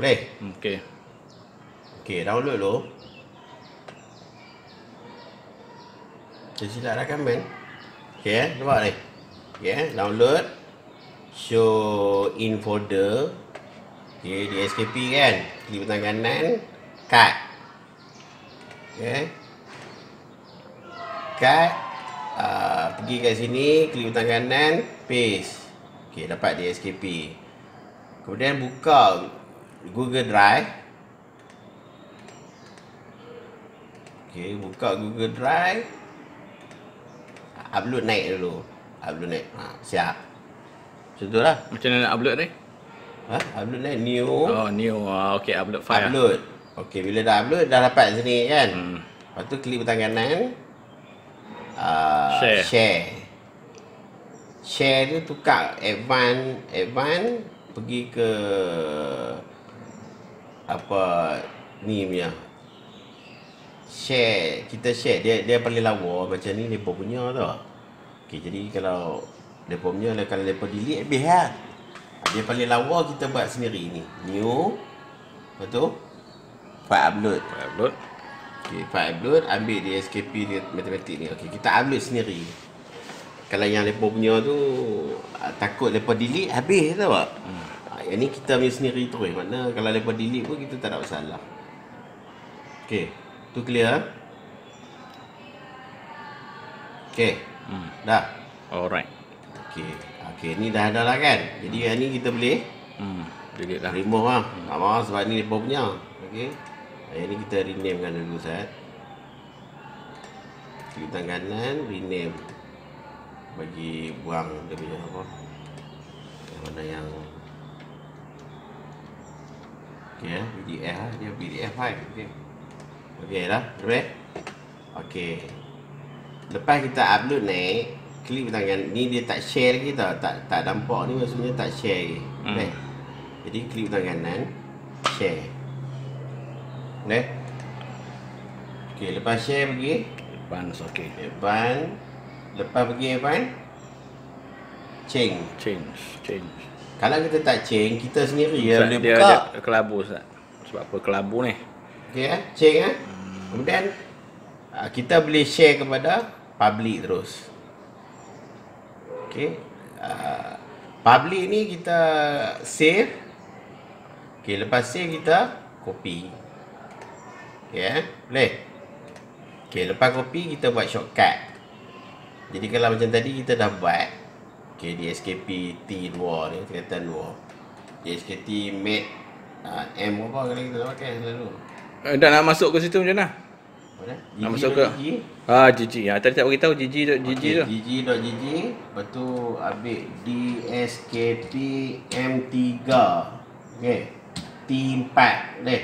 Boleh? Okey. Okey, download dulu. Saya silap rakaman. Okey eh, nampak ni. Okey eh, download. Show in folder. Okey, di SKP kan. Klik butang kanan. Cut. Okey. Cut. Uh, pergi kat sini, klik butang kanan, paste. Okey, dapat di SKP. Kemudian buka Google Drive. Okey, buka Google Drive. Upload naik dulu. Upload naik. Ha, siap. Macam tu lah. Macam mana nak upload ni? Ha, upload naik new. Oh, new. Uh, okey, upload file. upload. Okey, bila dah upload dah dapat sini kan. Hmm. Lepas tu klik butang kanan. Uh, Share. Share. Share tu tukar advance advance pergi ke apa ni punya share kita share dia dia paling lawa macam ni depa punya tu. Okey jadi kalau depa punya kalau depa delete habis lah. Dia paling lawa kita buat sendiri ni. New. Lepas tu file upload. File upload. Okey, file upload ambil di SKP dia matematik ni. Okey, kita upload sendiri. Kalau yang depa punya tu takut depa delete habis tau tak? Hmm. Yang ni kita punya sendiri terus. Mana kalau depa delete pun kita tak ada masalah. Okey, tu clear? Okey. Hmm. Dah. Alright. Okey. Okey, ni dah ada lah kan? Jadi yang ni kita boleh Hmm. Delete dah. remove lah. Tak mahu sebab ni depa punya. Okey. Yang ni kita rename kan dulu Ustaz. Klik tangan kanan, rename. Bagi buang dia punya apa. Yang mana yang Okey ya, PDF lah. Dia PDF file. Okey. Okey dah. Boleh? Okey. Lepas kita upload ni, klik butang kanan. Ni dia tak share lagi tau. Tak tak nampak ni maksudnya tak share lagi. Hmm. Boleh? Jadi klik butang kanan, share. Boleh? Okey, lepas share pergi Advance, okey. advance. Lepas pergi advance, change. Change. Change. Kalau kita tak change, kita sendiri yang boleh dia, buka. dia kelabu Ustaz. Sebab apa kelabu ni? Okey eh, check eh. Kemudian ah, kita boleh share kepada public terus. Okey. Uh, public ni kita save. Okey, lepas save kita copy. Okey eh, boleh. Okey, lepas copy kita buat shortcut. Jadi kalau macam tadi kita dah buat Okey, di SKP T2 ni, tingkatan 2. Di SKP Mate uh, M apa kalau kita pakai selalu. Eh, dah nak masuk ke situ macam mana? Mana? Nak masuk ke? Ah, GG. Ah, tadi tak beritahu GG tu, GG tu. GG.gg Lepas tu ambil DSKP M3 Okay T4 Boleh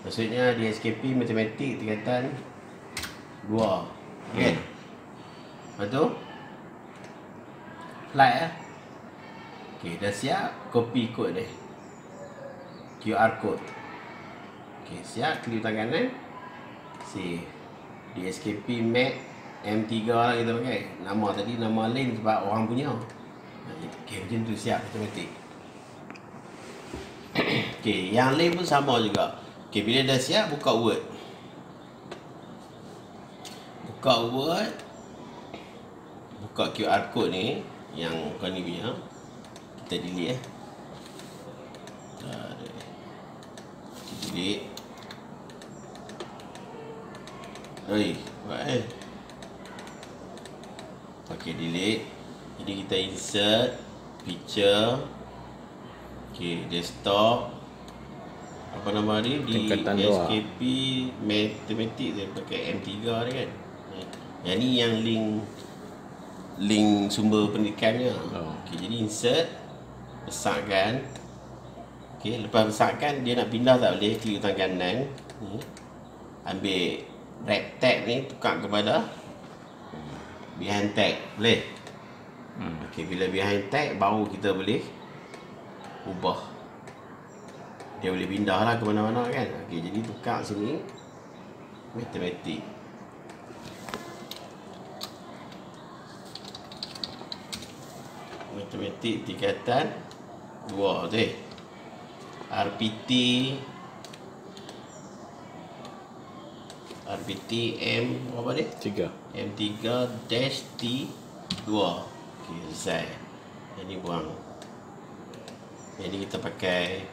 Maksudnya DSKP Matematik Tingkatan 2 Okay Lepas tu Flight eh? Okay dah siap? Copy kod dia. QR code. Okay siap? Klik tangan kanan Save DSKP Mac M3 lah kita pakai? Nama tadi nama lain sebab orang punya. Okay macam tu siap automatik Okay yang lain pun sama juga. Okay bila dah siap buka Word. Buka Word. Buka QR code ni Yang kau ni punya Kita delete eh dah. Kita delete Oi, buat eh. Okey, delete. Jadi kita insert picture. Okey, desktop. Apa nama dia? Di. SKP Mathematics dia pakai M3 dia kan. Yang ni yang link link sumber pendidikannya. Oh. Okey, jadi insert besarkan. Okey, lepas besarkan dia nak pindah tak boleh klik butang kanan. Ni. Ambil red tag ni tukar kepada behind tag. Boleh? Hmm. Okey, bila behind tag baru kita boleh ubah. Dia boleh pindah lah ke mana-mana kan. Okey, jadi tukar sini matematik. Matematik tingkatan 2 tu. eh. RPT RPT M apa dia? Tiga. M3 dash T2 okay, Z Yang ni buang ni kita pakai